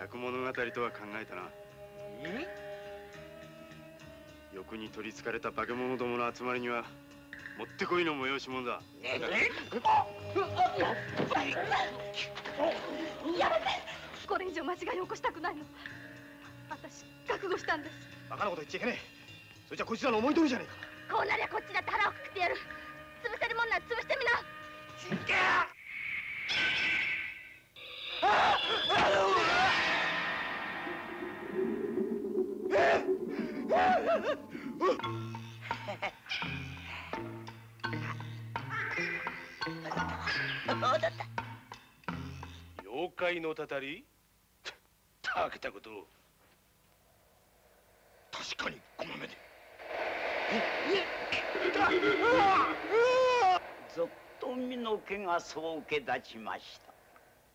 百物語とは考えたな。欲に取りつかれた化け物どもの集まりにはもってこいの催し物だ。やめて。これ以上間違いを起こしたくないの。私覚悟したんです。バカなこと言っちゃいけねえ。それじゃこいつらの思い通りじゃねえか。こうなりゃこっちだって腹をくくってやる。潰せるもんなら潰してみな。妖怪のたたり？たけたことを確かにこの目で。ぞっと身の毛がそう受け立ちました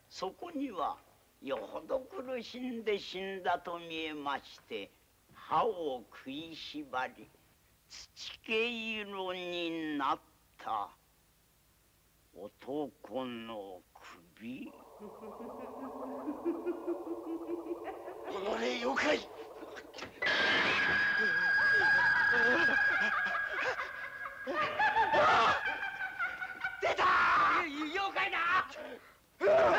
そこにはよほど苦しんで死んだと見えまして歯を食いしばり土毛色になった男の首 Oh,